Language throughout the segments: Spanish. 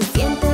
suficiente.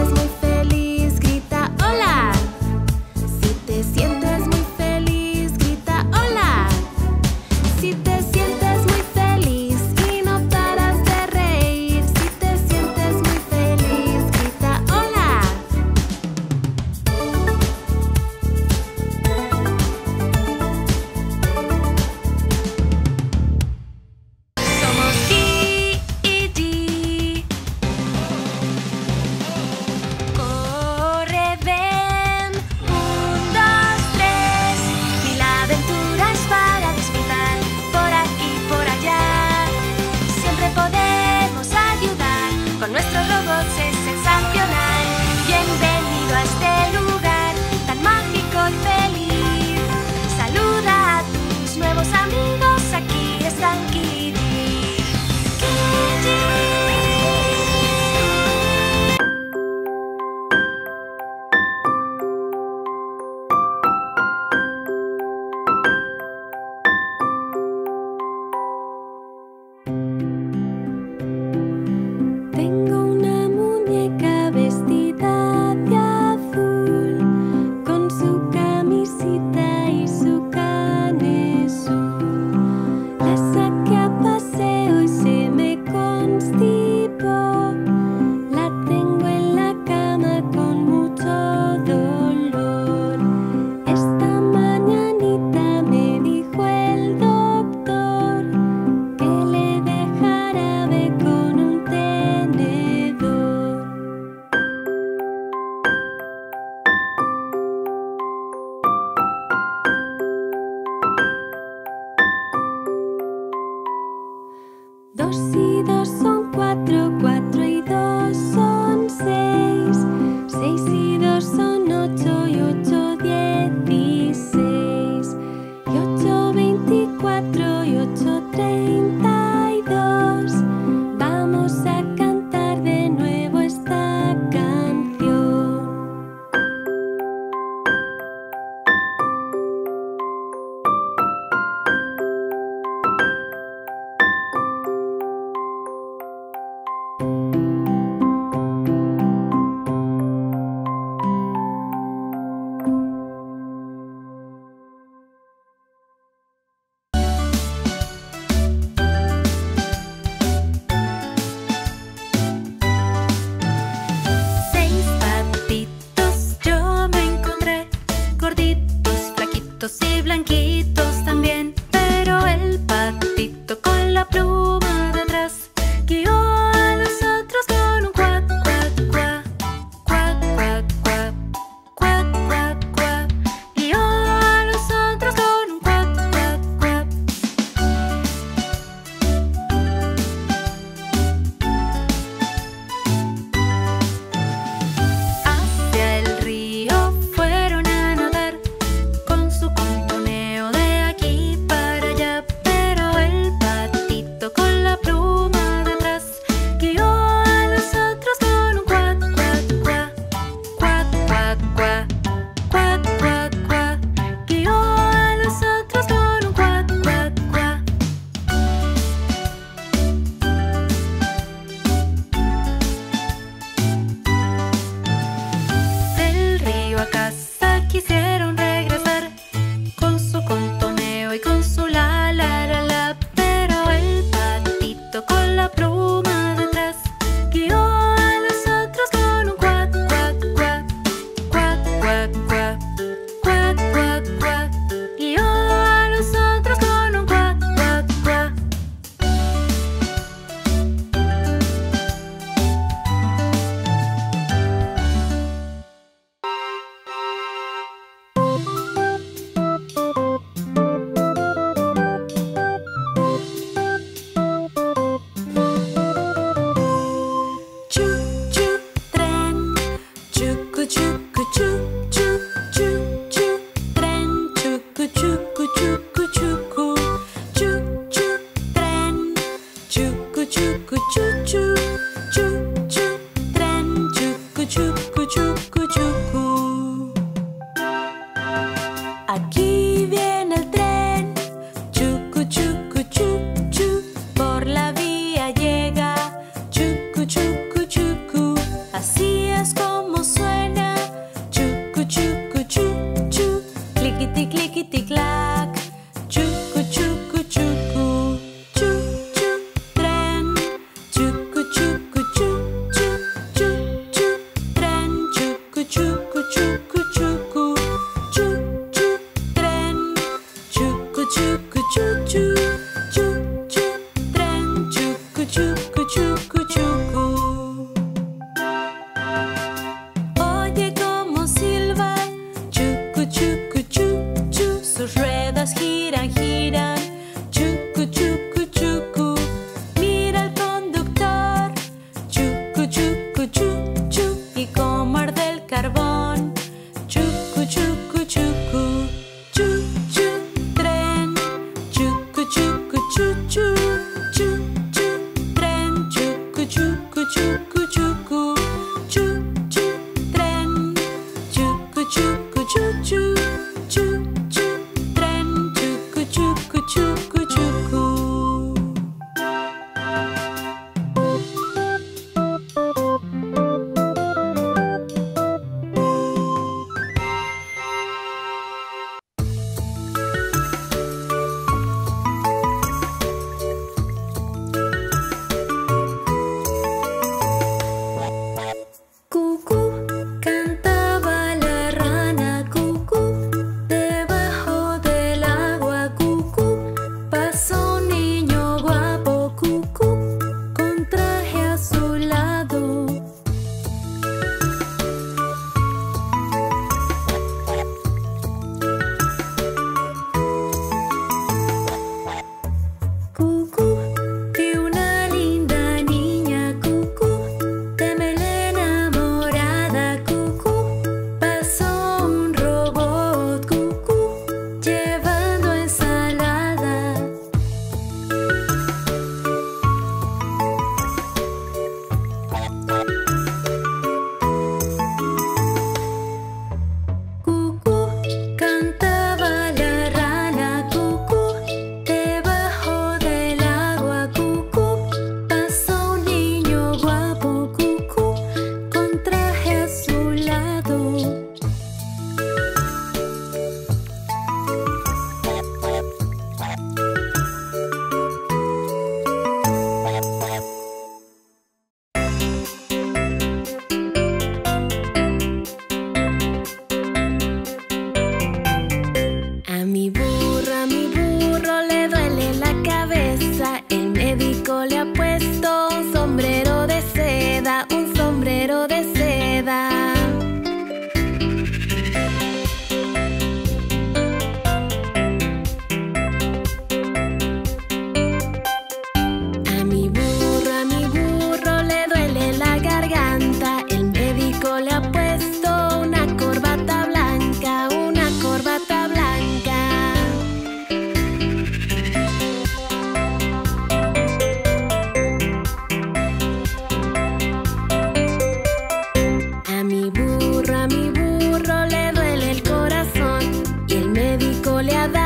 le.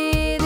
with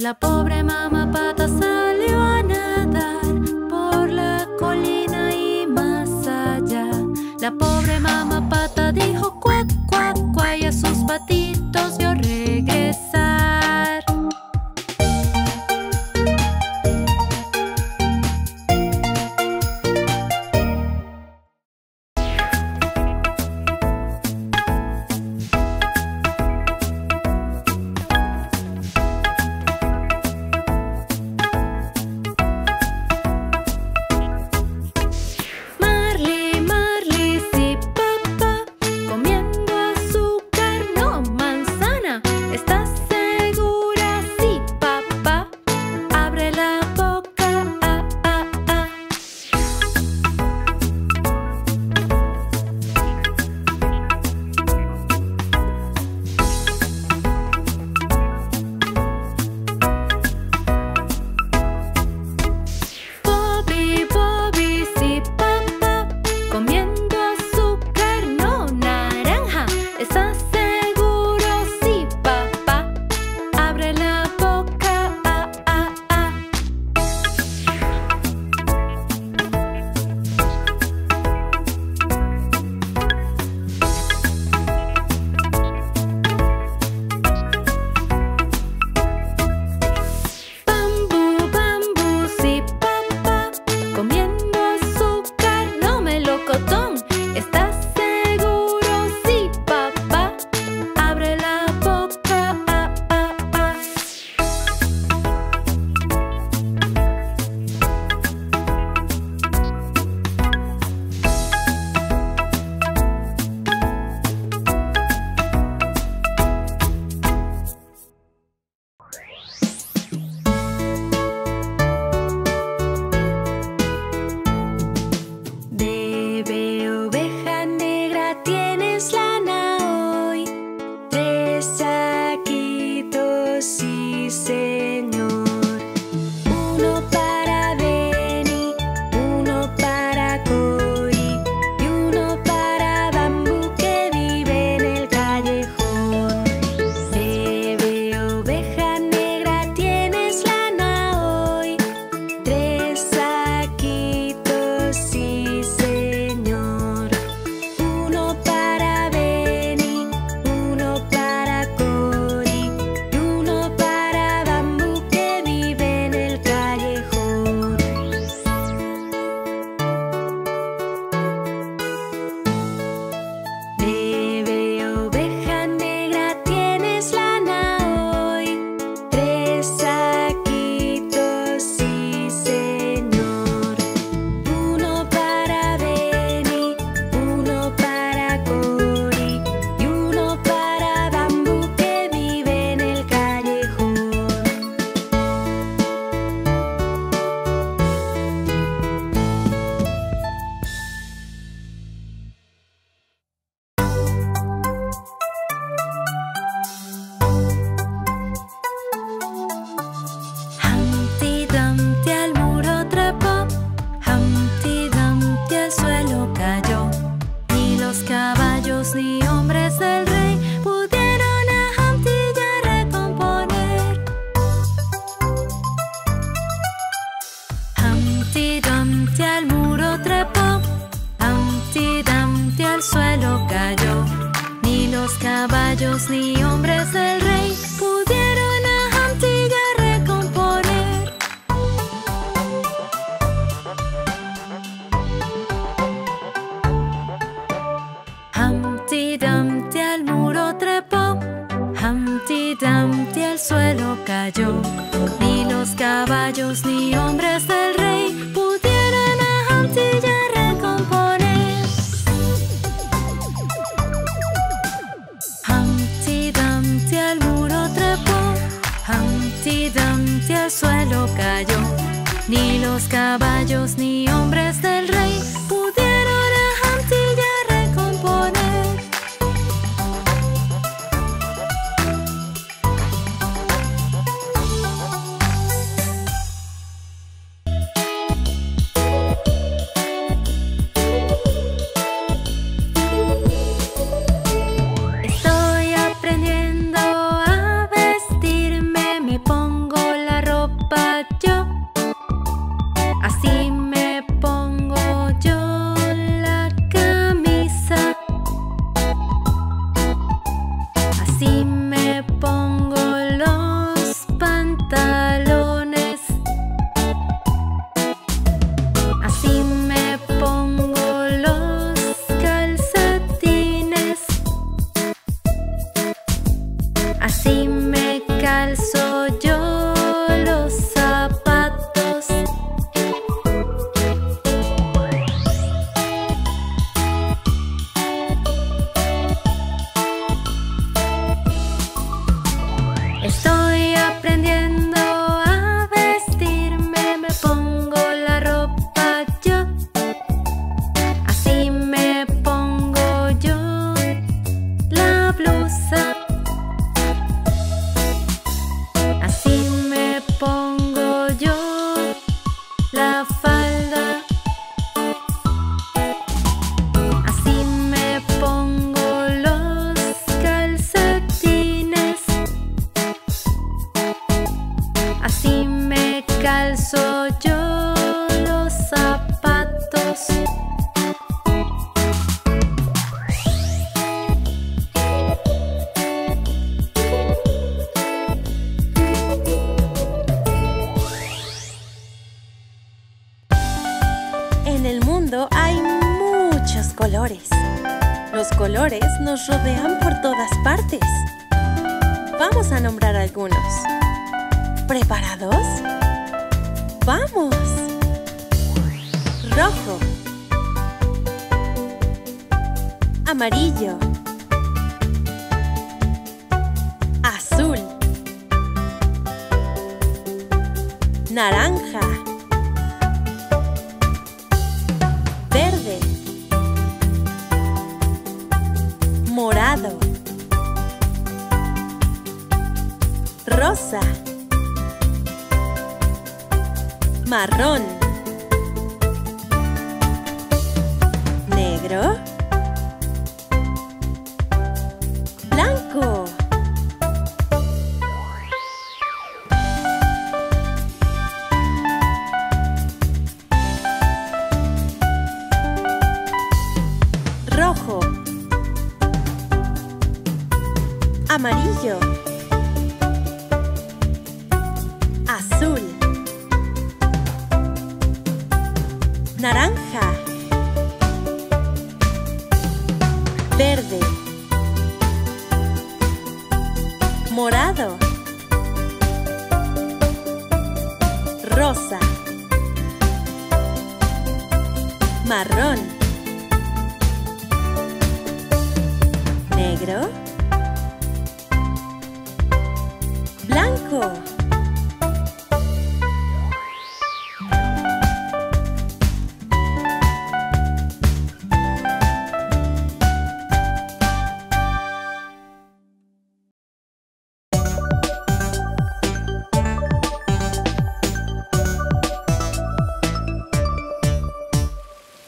La pobre mamá pata salió a nadar por la colina y más allá. La pobre mamá pata dijo cuac, cuac, cuac a sus patitas.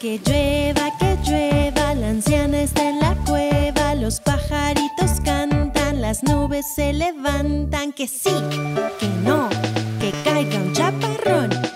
Que llueva, que llueva, la anciana está en la cueva, los pajaritos cantan, las nubes se levantan, que sí, que no, que caiga un chaparrón.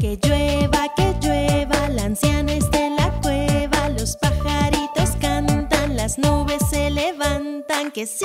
Que llueva, que llueva, la anciana está en la cueva, los pajaritos cantan, las nubes se levantan, que sí,